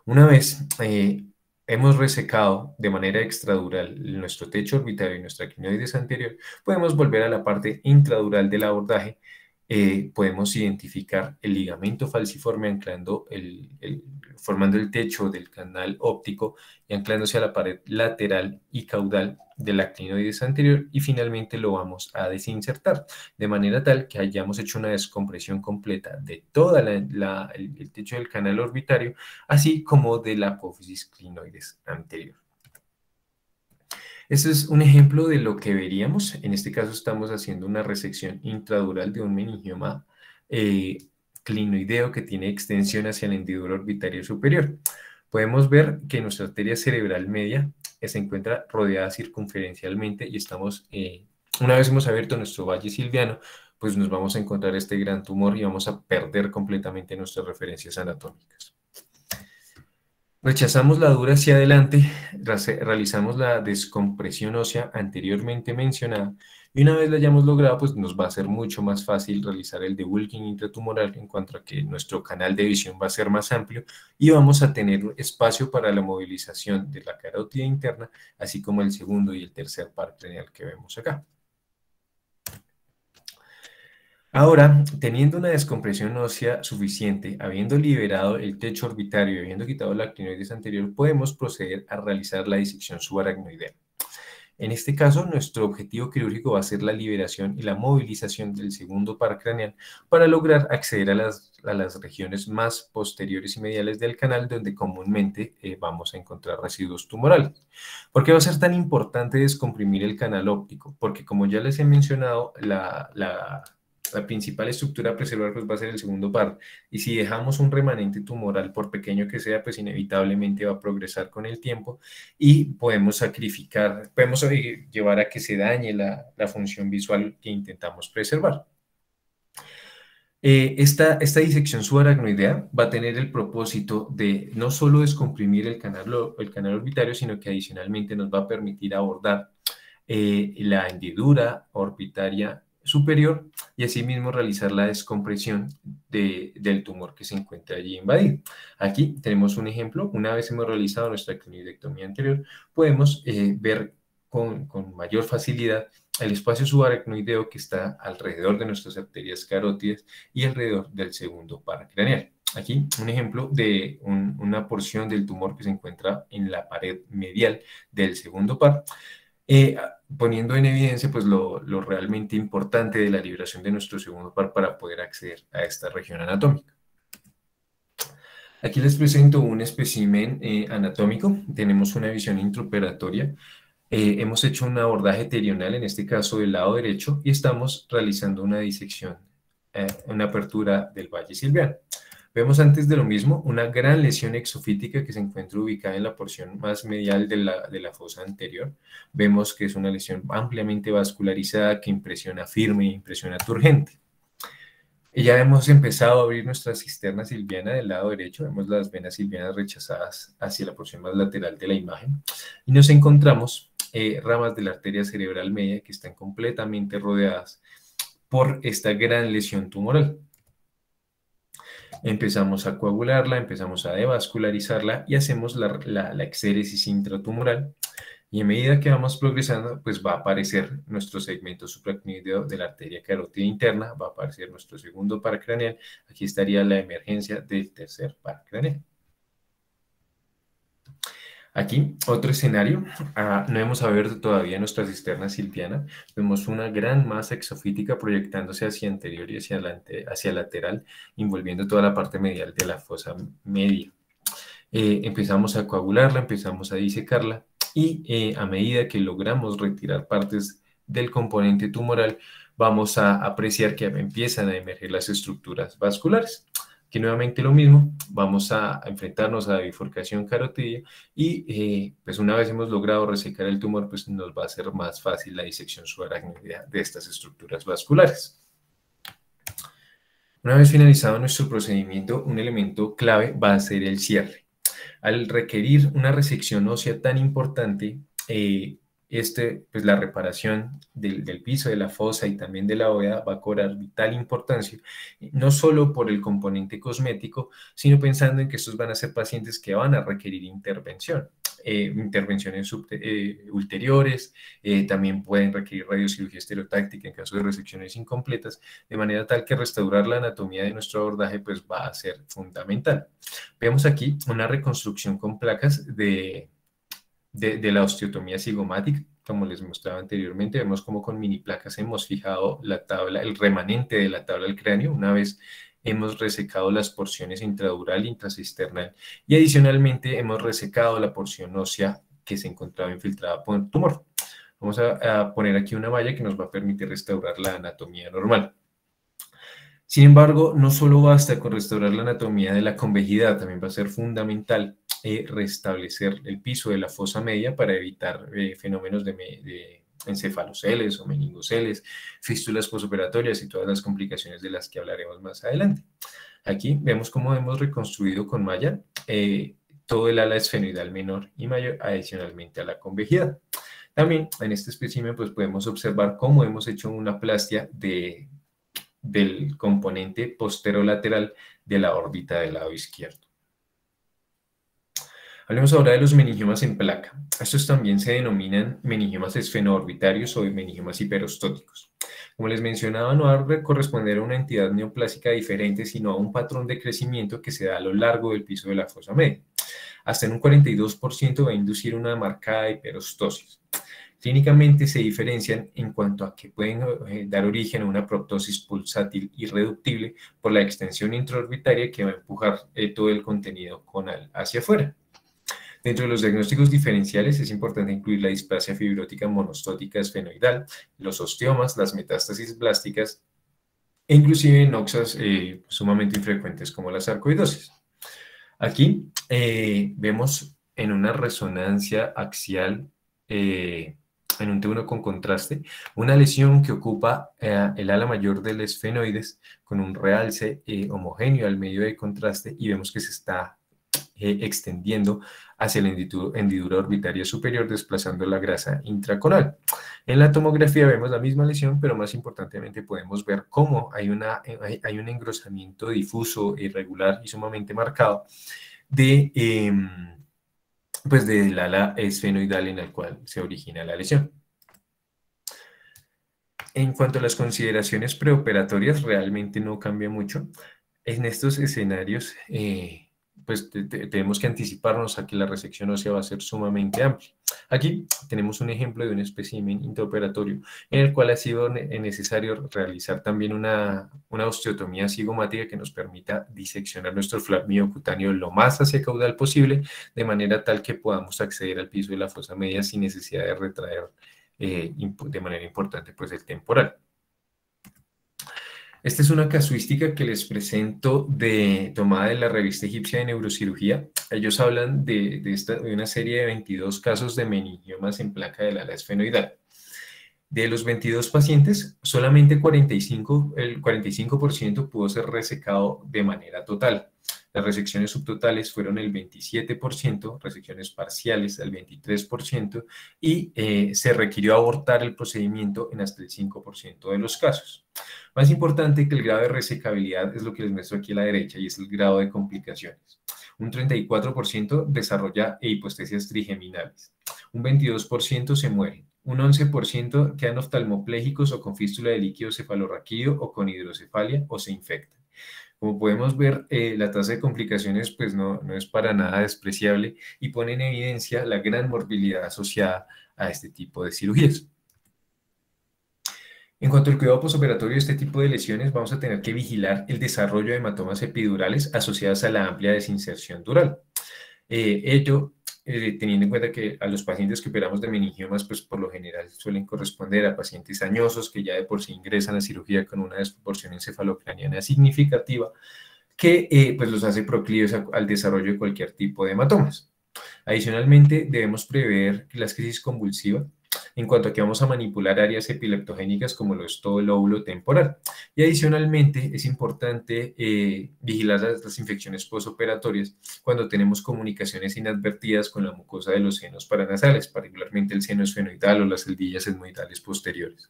Una vez eh, hemos resecado de manera extradural nuestro techo orbitario y nuestra quinoides anterior, podemos volver a la parte intradural del abordaje, eh, podemos identificar el ligamento falciforme anclando el, formando el techo del canal óptico y anclándose a la pared lateral y caudal de la clinoides anterior y finalmente lo vamos a desinsertar de manera tal que hayamos hecho una descompresión completa de todo el, techo del canal orbitario así como de la apófisis clinoides anterior. Este es un ejemplo de lo que veríamos. En este caso estamos haciendo una resección intradural de un meningioma eh, clinoideo que tiene extensión hacia la hendidura orbitaria superior. Podemos ver que nuestra arteria cerebral media se encuentra rodeada circunferencialmente y estamos, eh, una vez hemos abierto nuestro valle silviano, pues nos vamos a encontrar este gran tumor y vamos a perder completamente nuestras referencias anatómicas. Rechazamos la dura hacia adelante, realizamos la descompresión ósea anteriormente mencionada y una vez la hayamos logrado, pues nos va a ser mucho más fácil realizar el debulking intratumoral en cuanto a que nuestro canal de visión va a ser más amplio y vamos a tener espacio para la movilización de la carótida interna, así como el segundo y el tercer par que vemos acá. Ahora, teniendo una descompresión ósea suficiente, habiendo liberado el techo orbitario y habiendo quitado la clinoides anterior, podemos proceder a realizar la disección subaracnoidea. En este caso, nuestro objetivo quirúrgico va a ser la liberación y la movilización del segundo par craneal para lograr acceder a las, regiones más posteriores y mediales del canal donde comúnmente eh, vamos a encontrar residuos tumorales. ¿Por qué va a ser tan importante descomprimir el canal óptico? Porque como ya les he mencionado, la la principal estructura preservar pues, va a ser el segundo par. Y si dejamos un remanente tumoral, por pequeño que sea, pues inevitablemente va a progresar con el tiempo y podemos sacrificar, podemos eh, llevar a que se dañe la, la función visual que intentamos preservar. Eh, esta, esta disección subaracnoidea va a tener el propósito de no solo descomprimir el canal, el canal orbitario, sino que adicionalmente nos va a permitir abordar eh, la hendidura orbitaria superior y asimismo realizar la descompresión del tumor que se encuentra allí invadido. Aquí tenemos un ejemplo. Una vez hemos realizado nuestra clinidectomía anterior, podemos eh, ver con, con mayor facilidad el espacio subaracnoideo que está alrededor de nuestras arterias carótidas y alrededor del segundo paracraneal. Aquí un ejemplo de una porción del tumor que se encuentra en la pared medial del segundo par, eh, poniendo en evidencia pues, lo, realmente importante de la liberación de nuestro segundo par para poder acceder a esta región anatómica. Aquí les presento un espécimen eh, anatómico. Tenemos una visión intraoperatoria eh, hemos hecho un abordaje terional, en este caso del lado derecho, y estamos realizando una disección, eh, una apertura del valle silviano. Vemos antes de lo mismo una gran lesión exofítica que se encuentra ubicada en la porción más medial de la, de la fosa anterior. Vemos que es una lesión ampliamente vascularizada que impresiona firme e impresiona turgente. Y ya hemos empezado a abrir nuestra cisterna silviana del lado derecho, vemos las venas silvianas rechazadas hacia la porción más lateral de la imagen y nos encontramos eh, ramas de la arteria cerebral media que están completamente rodeadas por esta gran lesión tumoral. Empezamos a coagularla, empezamos a devascularizarla y hacemos la, la, exéresis intratumoral. Y a medida que vamos progresando, pues va a aparecer nuestro segmento supracnoideo de la arteria carótida interna, va a aparecer nuestro segundo paracraneal. Aquí estaría la emergencia del tercer paracraneal. Aquí, otro escenario, ah, no hemos abierto todavía nuestra cisterna silviana, vemos una gran masa exofítica proyectándose hacia anterior y hacia, adelante, hacia lateral, envolviendo toda la parte medial de la fosa media. Eh, empezamos a coagularla, empezamos a disecarla y eh, a medida que logramos retirar partes del componente tumoral, vamos a apreciar que empiezan a emerger las estructuras vasculares. Aquí nuevamente lo mismo, vamos a enfrentarnos a la bifurcación carotidia y eh, pues una vez hemos logrado resecar el tumor, pues nos va a ser más fácil la disección subaracnoidea de estas estructuras vasculares. Una vez finalizado nuestro procedimiento, un elemento clave va a ser el cierre. Al requerir una resección ósea tan importante, eh, este, pues la reparación del, piso de la fosa y también de la OEA va a cobrar vital importancia, no solo por el componente cosmético, sino pensando en que estos van a ser pacientes que van a requerir intervención. Eh, intervenciones eh, ulteriores, eh, también pueden requerir radiocirugía estereotáctica en caso de resecciones incompletas, de manera tal que restaurar la anatomía de nuestro abordaje pues va a ser fundamental. Vemos aquí una reconstrucción con placas de de, la osteotomía cigomática, como les mostraba anteriormente, vemos como con mini placas hemos fijado la tabla, el remanente de la tabla del cráneo, una vez hemos resecado las porciones intradural e intracisternal y adicionalmente hemos resecado la porción ósea que se encontraba infiltrada por el tumor. Vamos a, a poner aquí una malla que nos va a permitir restaurar la anatomía normal. Sin embargo, no solo basta con restaurar la anatomía de la convejidad, también va a ser fundamental eh, restablecer el piso de la fosa media para evitar eh, fenómenos de, de, encefaloceles o meningoceles, fístulas posoperatorias y todas las complicaciones de las que hablaremos más adelante. Aquí vemos cómo hemos reconstruido con malla eh, todo el ala esfenoidal menor y mayor adicionalmente a la convejidad. También en este espécimen pues podemos observar cómo hemos hecho una plastia de, del componente posterolateral de la órbita del lado izquierdo. Hablemos ahora de los meningiomas en placa. Estos también se denominan meningiomas esfenoorbitarios o meningiomas hiperostóticos. Como les mencionaba, no va a corresponder a una entidad neoplásica diferente, sino a un patrón de crecimiento que se da a lo largo del piso de la fosa media. Hasta en un 42% va a inducir una marcada hiperostosis. Clínicamente se diferencian en cuanto a que pueden eh, dar origen a una proptosis pulsátil irreductible por la extensión intraorbitaria que va a empujar eh, todo el contenido conal hacia afuera. Dentro de los diagnósticos diferenciales es importante incluir la displasia fibrótica monostótica esfenoidal, los osteomas, las metástasis blásticas e inclusive noxas eh, sumamente infrecuentes como la sarcoidosis. Aquí eh, vemos en una resonancia axial eh, en un T1 con contraste, una lesión que ocupa eh, el ala mayor del esfenoides con un realce homogéneo al medio de contraste y vemos que se está eh, extendiendo hacia la hendidura orbitaria superior, desplazando la grasa intraconal. En la tomografía vemos la misma lesión, pero más importantemente podemos ver cómo hay, una, hay, un engrosamiento difuso, irregular y sumamente marcado de, em, pues del ala esfenoidal en el cual se origina la lesión. En cuanto a las consideraciones preoperatorias, realmente no cambia mucho. En estos escenarios, eh, pues tenemos que anticiparnos a que la resección ósea va a ser sumamente amplia. Aquí tenemos un ejemplo de un espécimen intraoperatorio en el cual ha sido necesario realizar también una, una osteotomía cigomática que nos permita diseccionar nuestro flagmio cutáneo lo más hacia caudal posible, de manera tal que podamos acceder al piso de la fosa media sin necesidad de retraer eh, de manera importante pues, el temporal. Esta es una casuística que les presento de tomada de la revista egipcia de neurocirugía. Ellos hablan de, de, una serie de 22 casos de meningiomas en placa del ala esfenoidal. De los 22 pacientes, solamente 45, el 45% pudo ser resecado de manera total. Las resecciones subtotales fueron el 27%, resecciones parciales el 23% y eh, se requirió abortar el procedimiento en hasta el 5% de los casos. Más importante que el grado de resecabilidad es lo que les muestro aquí a la derecha y es el grado de complicaciones. Un 34% desarrolla hipostesias trigeminales. Un 22% se mueren un 11% quedan oftalmoplégicos o con fístula de líquido cefalorraquídeo o con hidrocefalia o se infectan. Como podemos ver, eh, la tasa de complicaciones pues no, no es para nada despreciable y pone en evidencia la gran morbilidad asociada a este tipo de cirugías. En cuanto al cuidado postoperatorio de este tipo de lesiones, vamos a tener que vigilar el desarrollo de hematomas epidurales asociadas a la amplia desinserción dural. Eh, ello eh, teniendo en cuenta que a los pacientes que operamos de meningiomas, pues por lo general suelen corresponder a pacientes añosos que ya de por sí ingresan a cirugía con una desproporción encefalocraniana significativa, que eh, pues los hace proclives al desarrollo de cualquier tipo de hematomas. Adicionalmente, debemos prever la crisis convulsiva en cuanto a que vamos a manipular áreas epileptogénicas como lo es todo el óvulo temporal. Y adicionalmente es importante eh, vigilar las, infecciones postoperatorias cuando tenemos comunicaciones inadvertidas con la mucosa de los senos paranasales, particularmente el seno esfenoidal o las celdillas esmoidales posteriores.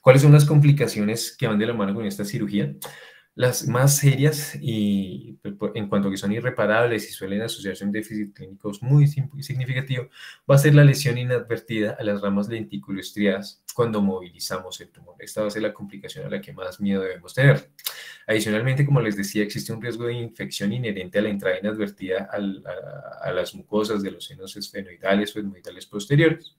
¿Cuáles son las complicaciones que van de la mano con esta cirugía? Las más serias y pues, en cuanto a que son irreparables y suelen asociarse a un déficit clínico muy significativo, va a ser la lesión inadvertida a las ramas lenticuloestriadas cuando movilizamos el tumor. Esta va a ser la complicación a la que más miedo debemos tener. Adicionalmente, como les decía, existe un riesgo de infección inherente a la entrada inadvertida a, a, las mucosas de los senos esfenoidales o esmoidales posteriores.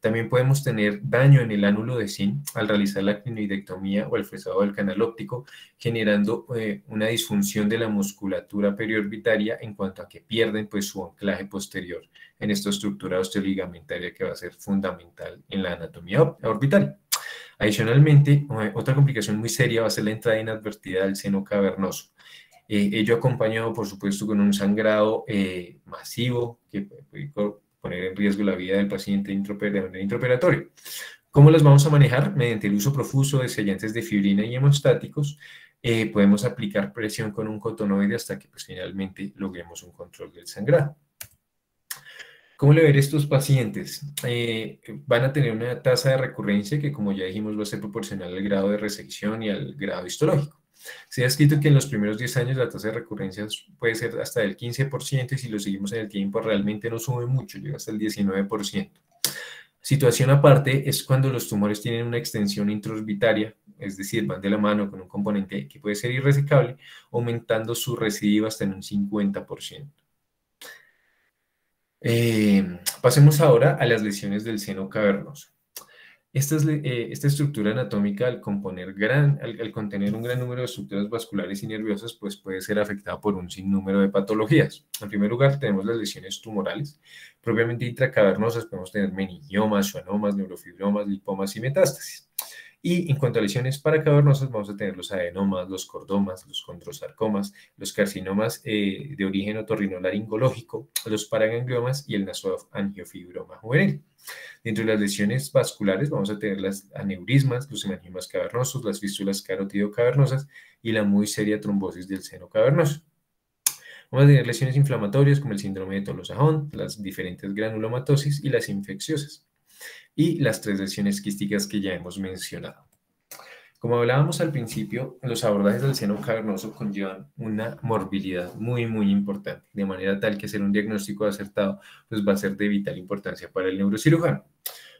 También podemos tener daño en el ánulo de zinc al realizar la clinoidectomía o el fresado del canal óptico, generando eh, una disfunción de la musculatura periorbitaria en cuanto a que pierden pues, su anclaje posterior en esta estructura osteoligamentaria que va a ser fundamental en la anatomía orbital. Adicionalmente, eh, otra complicación muy seria va a ser la entrada inadvertida del seno cavernoso. Eh, ello acompañado, por supuesto, con un sangrado masivo que puede poner en riesgo la vida del paciente intraoperatorio. ¿Cómo las vamos a manejar? Mediante el uso profuso de sellantes de fibrina y hemostáticos, eh, podemos aplicar presión con un cotonoide hasta que pues, finalmente logremos un control del sangrado. ¿Cómo le ver estos pacientes? Eh, van a tener una tasa de recurrencia que, como ya dijimos, va a ser proporcional al grado de resección y al grado histológico. Se ha escrito que en los primeros 10 años la tasa de recurrencia puede ser hasta del 15% y si lo seguimos en el tiempo realmente no sube mucho, llega hasta el 19%. Situación aparte es cuando los tumores tienen una extensión intraorbitaria, es decir, van de la mano con un componente que puede ser irresecable, aumentando su recidiva hasta en un 50%. Eh, pasemos ahora a las lesiones del seno cavernoso. Esta, eh, esta estructura anatómica, al, componer gran, al, contener un gran número de estructuras vasculares y nerviosas, pues puede ser afectada por un sinnúmero de patologías. En primer lugar, tenemos las lesiones tumorales, propiamente intracavernosas, podemos tener meningiomas, schwannomas, neurofibromas, lipomas y metástasis. Y en cuanto a lesiones paracavernosas, vamos a tener los adenomas, los cordomas, los condrosarcomas, los carcinomas eh, de origen otorrinolaringológico, los paragangliomas y el nasoangiofibroma juvenil. Dentro de las lesiones vasculares vamos a tener las aneurismas, los hemangiomas cavernosos, las fístulas carotido-cavernosas y la muy seria trombosis del seno cavernoso. Vamos a tener lesiones inflamatorias como el síndrome de Tolosajón, las diferentes granulomatosis y las infecciosas. Y las tres lesiones quísticas que ya hemos mencionado. Como hablábamos al principio, los abordajes del seno cavernoso conllevan una morbilidad muy, muy importante, de manera tal que hacer un diagnóstico acertado pues va a ser de vital importancia para el neurocirujano.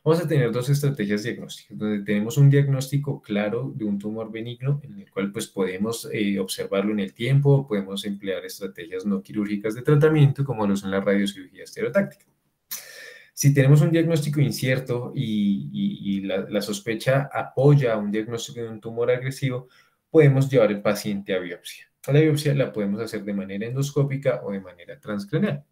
Vamos a tener dos estrategias diagnósticas, donde tenemos un diagnóstico claro de un tumor benigno, en el cual pues podemos eh, observarlo en el tiempo, podemos emplear estrategias no quirúrgicas de tratamiento, como lo son la radiocirugía estereotáctica. Si tenemos un diagnóstico incierto y, la, la, sospecha apoya un diagnóstico de un tumor agresivo, podemos llevar el paciente a biopsia. La biopsia la podemos hacer de manera endoscópica o de manera transcranial.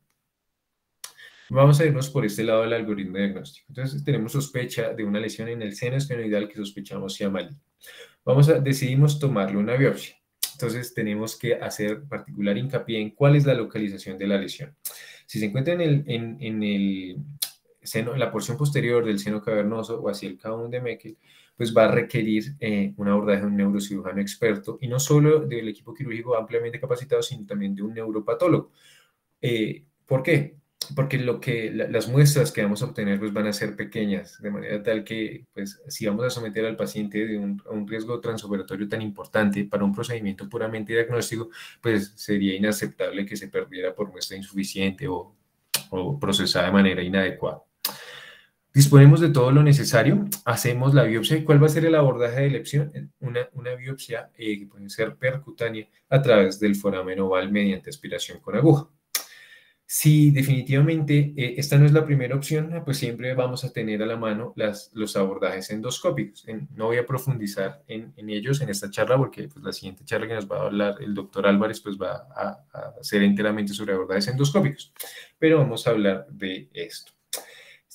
Vamos a irnos por este lado del algoritmo diagnóstico. Entonces, tenemos sospecha de una lesión en el seno esfenoidal que sospechamos sea maligno. Vamos a, decidimos tomarle una biopsia. Entonces, tenemos que hacer particular hincapié en cuál es la localización de la lesión. Si se encuentra en, el seno, en la porción posterior del seno cavernoso o hacia el K1 de Meckel, pues va a requerir eh, un abordaje de un neurocirujano experto y no solo del equipo quirúrgico ampliamente capacitado, sino también de un neuropatólogo. Eh, ¿Por qué? porque lo que las muestras que vamos a obtener pues van a ser pequeñas, de manera tal que pues si vamos a someter al paciente de un, a un riesgo transoperatorio tan importante para un procedimiento puramente diagnóstico, pues sería inaceptable que se perdiera por muestra insuficiente o, o procesada de manera inadecuada. Disponemos de todo lo necesario, hacemos la biopsia. ¿Cuál va a ser el abordaje de elección? Una, una biopsia eh, que puede ser percutánea a través del foramen oval mediante aspiración con aguja. Si definitivamente eh, esta no es la primera opción, ah, pues siempre vamos a tener a la mano las, los abordajes endoscópicos. no voy a profundizar en, ellos en esta charla porque pues, la siguiente charla que nos va a hablar el doctor Álvarez pues va a ser enteramente sobre abordajes endoscópicos, pero vamos a hablar de esto.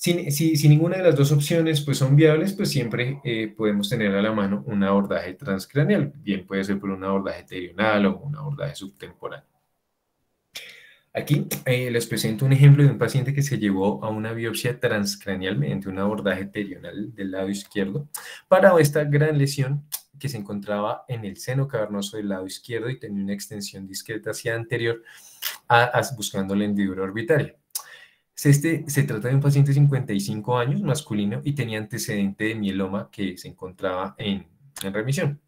Si, ninguna de las dos opciones pues, son viables, pues siempre eh, podemos tener a la mano un abordaje transcraneal. Bien puede ser por un abordaje terional o un abordaje subtemporal. Aquí eh, les presento un ejemplo de un paciente que se llevó a una biopsia transcranial mediante un abordaje perional del lado izquierdo para esta gran lesión que se encontraba en el seno cavernoso del lado izquierdo y tenía una extensión discreta hacia anterior buscando la hendidura orbitaria. Este, se trata de un paciente de 55 años, masculino, y tenía antecedente de mieloma que se encontraba en, remisión.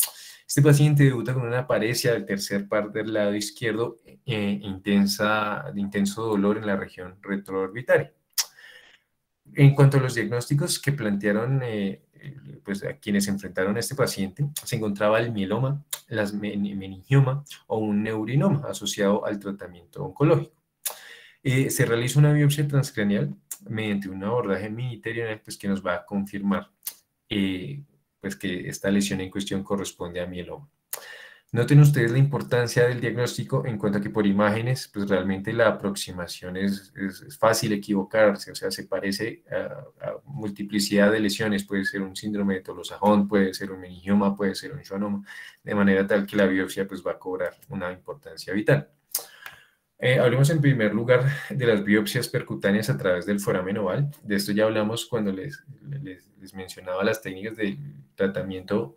Este paciente debuta con una parecia del tercer par del lado izquierdo eh, intensa, de intenso dolor en la región retroorbitaria. En cuanto a los diagnósticos que plantearon eh, pues, a quienes enfrentaron a este paciente, se encontraba el mieloma, las meningioma o un neurinoma asociado al tratamiento oncológico. Eh, se realiza una biopsia transcranial mediante un abordaje miniterial pues, que nos va a confirmar pues que esta lesión en cuestión corresponde a mieloma. Noten ustedes la importancia del diagnóstico en cuanto que por imágenes, pues realmente la aproximación es, es, fácil equivocarse, o sea, se parece a, multiplicidad de lesiones, puede ser un síndrome de Tolosajón, puede ser un meningioma, puede ser un schwannoma, de manera tal que la biopsia pues va a cobrar una importancia vital. Eh, hablemos en primer lugar de las biopsias percutáneas a través del foramen oval. De esto ya hablamos cuando les, les, mencionaba las técnicas de tratamiento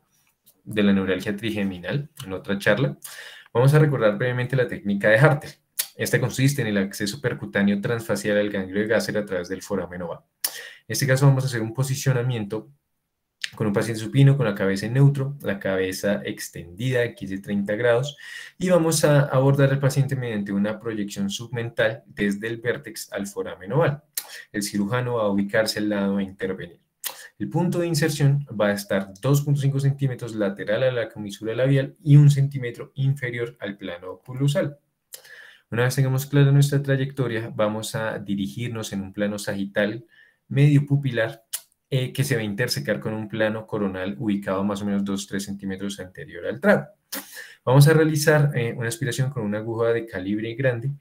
de la neuralgia trigeminal en otra charla. Vamos a recordar brevemente la técnica de Hartel. Esta consiste en el acceso percutáneo transfacial al ganglio de Gasser a través del foramen oval. En este caso vamos a hacer un posicionamiento con un paciente supino con la cabeza en neutro, la cabeza extendida aquí de 30 grados y vamos a abordar al paciente mediante una proyección submental desde el vértex al foramen oval. El cirujano va a ubicarse al lado e intervenir. El punto de inserción va a estar 2.5 centímetros lateral a la comisura labial y un centímetro inferior al plano oculusal. Una vez tengamos clara nuestra trayectoria, vamos a dirigirnos en un plano sagital medio pupilar eh, que se va a intersecar con un plano coronal ubicado más o menos 2-3 centímetros anterior al trago. Vamos a realizar eh, una aspiración con una aguja de calibre grande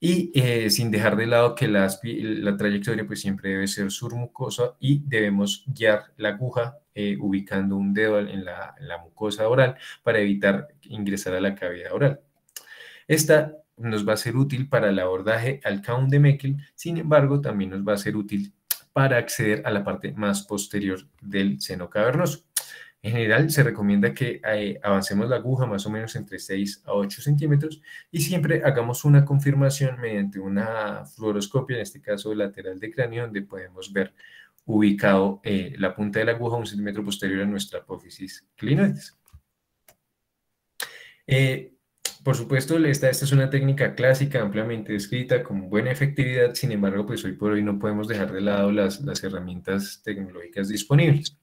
y eh, sin dejar de lado que la, la trayectoria pues siempre debe ser surmucosa y debemos guiar la aguja eh, ubicando un dedo en la, en la mucosa oral para evitar ingresar a la cavidad oral. Esta nos va a ser útil para el abordaje al count de Meckel, sin embargo, también nos va a ser útil para acceder a la parte más posterior del seno cavernoso. En general, se recomienda que eh, avancemos la aguja más o menos entre 6 a 8 centímetros y siempre hagamos una confirmación mediante una fluoroscopia, en este caso lateral de cráneo, donde podemos ver ubicado eh, la punta de la aguja un centímetro posterior a nuestra apófisis clinoides. Eh, por supuesto, esta, esta es una técnica clásica, ampliamente descrita, con buena efectividad, sin embargo, pues hoy por hoy no podemos dejar de lado las, las herramientas tecnológicas disponibles.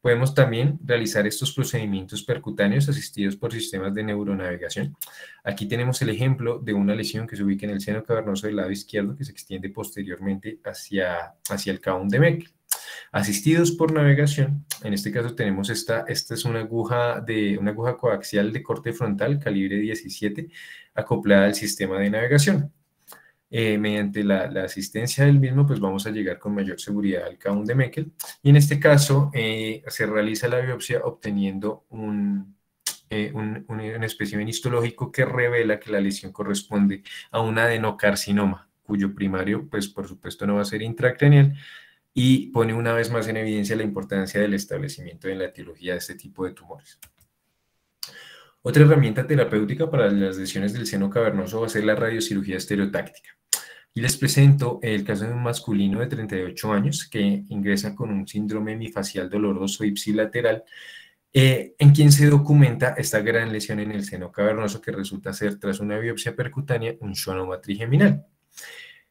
Podemos también realizar estos procedimientos percutáneos asistidos por sistemas de neuronavegación. Aquí tenemos el ejemplo de una lesión que se ubica en el seno cavernoso del lado izquierdo que se extiende posteriormente hacia, hacia el caón de Meckel. Asistidos por navegación, en este caso tenemos esta, esta es una aguja, de, una aguja coaxial de corte frontal, calibre 17, acoplada al sistema de navegación. Eh, mediante la, asistencia del mismo, pues vamos a llegar con mayor seguridad al count de Meckel. Y en este caso, eh, se realiza la biopsia obteniendo un, eh, un, un, espécimen histológico que revela que la lesión corresponde a un adenocarcinoma, cuyo primario, pues por supuesto, no va a ser intracranial, y pone una vez más en evidencia la importancia del establecimiento en la etiología de este tipo de tumores. Otra herramienta terapéutica para las lesiones del seno cavernoso va a ser la radiocirugía estereotáctica. Y les presento el caso de un masculino de 38 años que ingresa con un síndrome hemifacial doloroso ipsilateral, eh, en quien se documenta esta gran lesión en el seno cavernoso que resulta ser, tras una biopsia percutánea, un schwannoma trigeminal.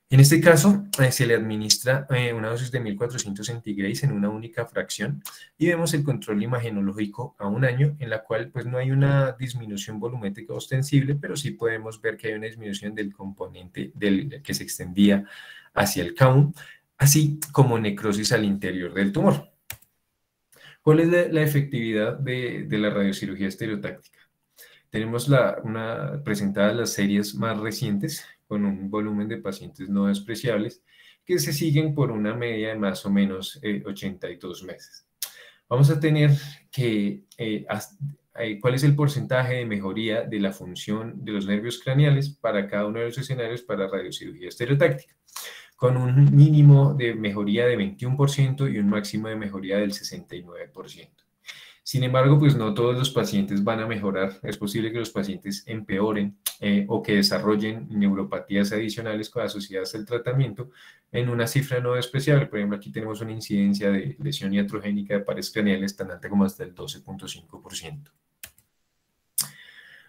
En este caso, eh, se le administra eh, una dosis de 1400 centigrados en una única fracción y vemos el control imagenológico a un año, en la cual pues no hay una disminución volumétrica ostensible, pero sí podemos ver que hay una disminución del componente del, que se extendía hacia el count, así como necrosis al interior del tumor. ¿Cuál es la, efectividad de, la radiocirugía estereotáctica? Tenemos presentadas las series más recientes, con un volumen de pacientes no despreciables que se siguen por una media de más o menos 82 eh, meses. Vamos a tener que, eh, eh, cuál es el porcentaje de mejoría de la función de los nervios craneales para cada uno de los escenarios para radiocirugía estereotáctica, con un mínimo de mejoría de 21% y un máximo de mejoría del 69%. Sin embargo, pues no todos los pacientes van a mejorar. Es posible que los pacientes empeoren eh, o que desarrollen neuropatías adicionales asociadas al tratamiento en una cifra no despreciable. Por ejemplo, aquí tenemos una incidencia de lesión iatrogénica de pares craneales tan alta como hasta el 12.5%.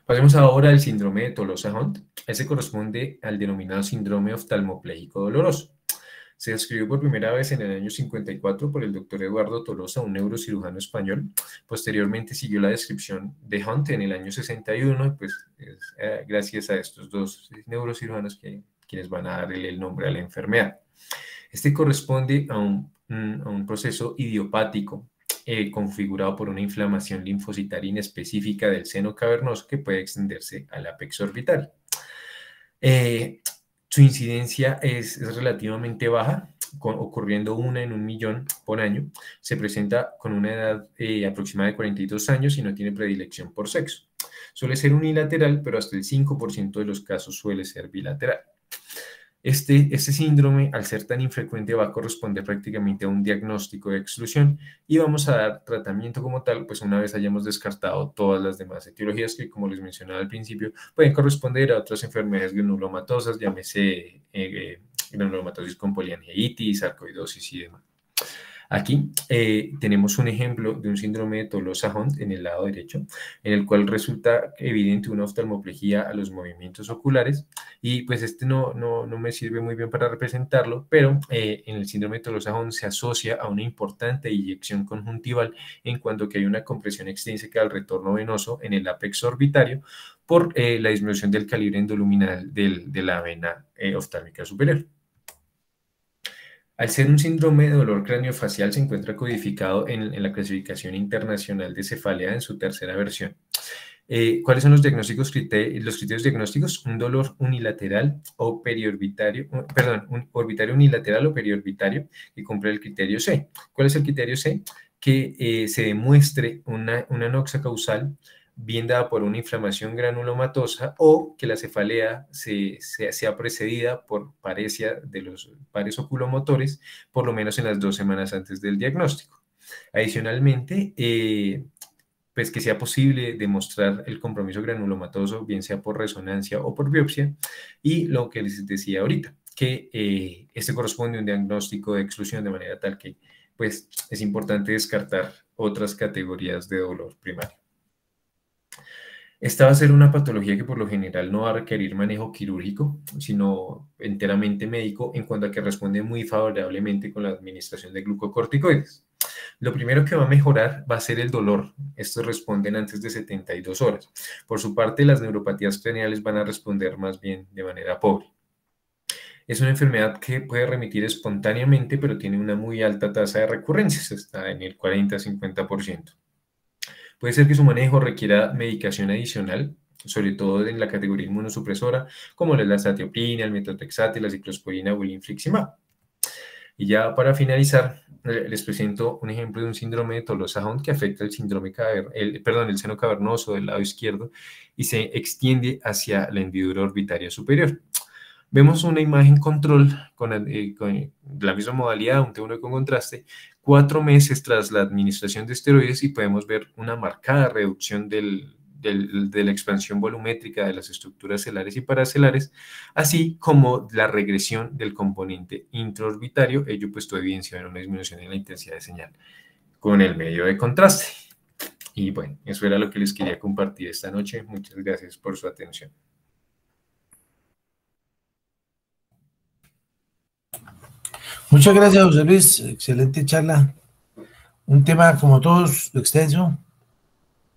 Pasemos ahora al síndrome de Tolosa-Hunt. Ese corresponde al denominado síndrome oftalmopléjico doloroso. Se describió por primera vez en el año 54 por el doctor Eduardo Tolosa, un neurocirujano español. Posteriormente siguió la descripción de Hunt en el año 61, pues es, eh, gracias a estos dos neurocirujanos que, quienes van a darle el nombre a la enfermedad. Este corresponde a un, a un proceso idiopático eh, configurado por una inflamación linfocitaria inespecífica del seno cavernoso que puede extenderse al apex orbital. Eh, su incidencia es, relativamente baja, ocurriendo una en un millón por año. Se presenta con una edad eh, aproximada de 42 años y no tiene predilección por sexo. Suele ser unilateral, pero hasta el 5% de los casos suele ser bilateral. Este, este síndrome, al ser tan infrecuente, va a corresponder prácticamente a un diagnóstico de exclusión y vamos a dar tratamiento como tal, pues una vez hayamos descartado todas las demás etiologías que, como les mencionaba al principio, pueden corresponder a otras enfermedades granulomatosas, llámese eh, eh, granulomatosis con poliangeitis, sarcoidosis y demás. Aquí eh, tenemos un ejemplo de un síndrome de Tolosa-Hunt en el lado derecho, en el cual resulta evidente una oftalmoplejía a los movimientos oculares y pues este no, no, no me sirve muy bien para representarlo, pero eh, en el síndrome de Tolosa-Hunt se asocia a una importante eyección conjuntival en cuanto que hay una compresión extrínseca del retorno venoso en el apex orbitario por eh, la disminución del calibre endoluminal de la vena oftálmica superior. Al ser un síndrome de dolor craneofacial, se encuentra codificado en, la clasificación internacional de cefalea en su tercera versión. Eh, ¿Cuáles son los, diagnósticos, los criterios diagnósticos? Un dolor unilateral o periorbitario, perdón, un orbitario unilateral o periorbitario que cumple el criterio C. ¿Cuál es el criterio C? Que eh, se demuestre una, una anoxia causal bien dada por una inflamación granulomatosa o que la cefalea se, sea precedida por parecia de los pares oculomotores, por lo menos en las dos semanas antes del diagnóstico. Adicionalmente, eh, pues que sea posible demostrar el compromiso granulomatoso, bien sea por resonancia o por biopsia, y lo que les decía ahorita, que eh, este corresponde a un diagnóstico de exclusión de manera tal que pues es importante descartar otras categorías de dolor primario. Esta va a ser una patología que por lo general no va a requerir manejo quirúrgico, sino enteramente médico en cuanto a que responde muy favorablemente con la administración de glucocorticoides. Lo primero que va a mejorar va a ser el dolor. Estos responden antes de 72 horas. Por su parte, las neuropatías craneales van a responder más bien de manera pobre. Es una enfermedad que puede remitir espontáneamente, pero tiene una muy alta tasa de recurrencias, está en el 40-50%. Puede ser que su manejo requiera medicación adicional, sobre todo en la categoría inmunosupresora, como la estateopina, el metotrexate, la ciclosporina o el infliximab. Y ya para finalizar, les presento un ejemplo de un síndrome de Tolosa-Hunt que afecta el síndrome el, perdón, el seno cavernoso del lado izquierdo y se extiende hacia la hendidura orbitaria superior. Vemos una imagen control con, eh, con la misma modalidad, un T1 con contraste, cuatro meses tras la administración de esteroides y podemos ver una marcada reducción del, de la expansión volumétrica de las estructuras celares y paracelares, así como la regresión del componente intraorbitario, ello puesto evidencia en una disminución en la intensidad de señal con el medio de contraste. Y bueno, eso era lo que les quería compartir esta noche. Muchas gracias por su atención. Muchas gracias, José Luis. Excelente charla. Un tema, como todos, extenso,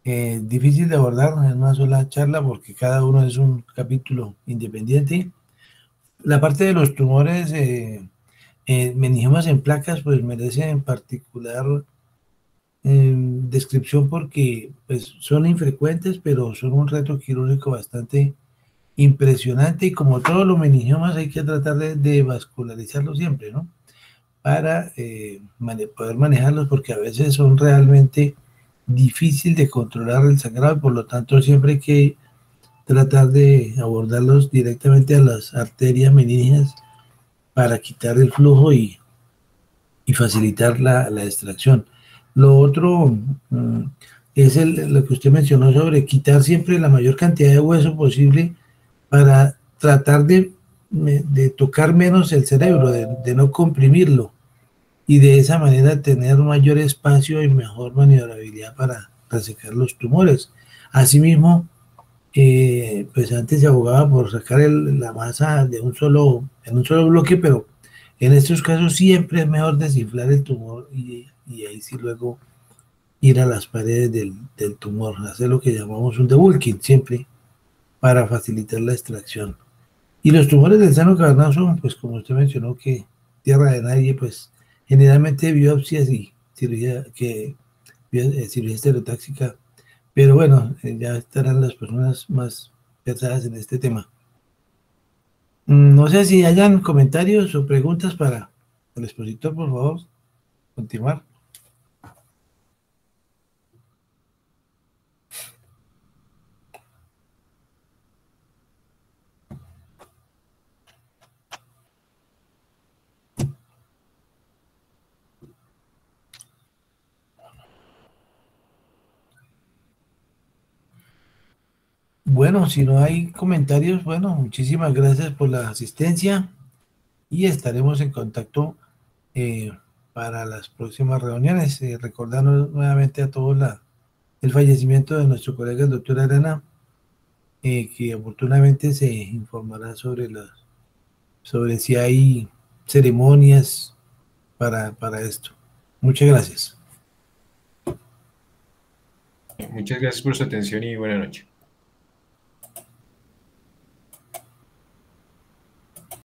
eh, difícil de abordar en una sola charla porque cada uno es un capítulo independiente. La parte de los tumores eh, eh en placas pues merece en particular eh, descripción porque pues, son infrecuentes pero son un reto quirúrgico bastante impresionante y como todos los meningiomas hay que tratar de, vascularizarlos siempre, ¿no? Para poder manejarlos porque a veces son realmente difícil de controlar el sangrado por lo tanto siempre hay que tratar de abordarlos directamente a las arterias meningias para quitar el flujo y, y facilitar la, la, extracción. Lo otro mm, es el, lo que usted mencionó sobre quitar siempre la mayor cantidad de hueso posible para tratar de, de tocar menos el cerebro, de, no comprimirlo y de esa manera tener mayor espacio y mejor maniobrabilidad para resecar los tumores. Asimismo, eh, pues antes se abogaba por sacar la masa de un solo, en un solo bloque, pero en estos casos siempre es mejor desinflar el tumor y, ahí sí luego ir a las paredes del, del, tumor, hacer lo que llamamos un debulking siempre para facilitar la extracción. Y los tumores del seno cavernoso, pues como usted mencionó que tierra de nadie, pues generalmente biopsias y cirugía, que, eh, cirugía estereotáxica, pero bueno, eh, ya estarán las personas más pesadas en este tema. Mm, no sé si hayan comentarios o preguntas para el expositor, por favor, continuar. Bueno, si no hay comentarios, bueno, muchísimas gracias por la asistencia y estaremos en contacto eh, para las próximas reuniones. Eh, recordando nuevamente a todos la, el fallecimiento de nuestro colega el doctor Arana, eh, que oportunamente se informará sobre, las, sobre si hay ceremonias para, para esto. Muchas gracias. Muchas gracias por su atención y buena noche.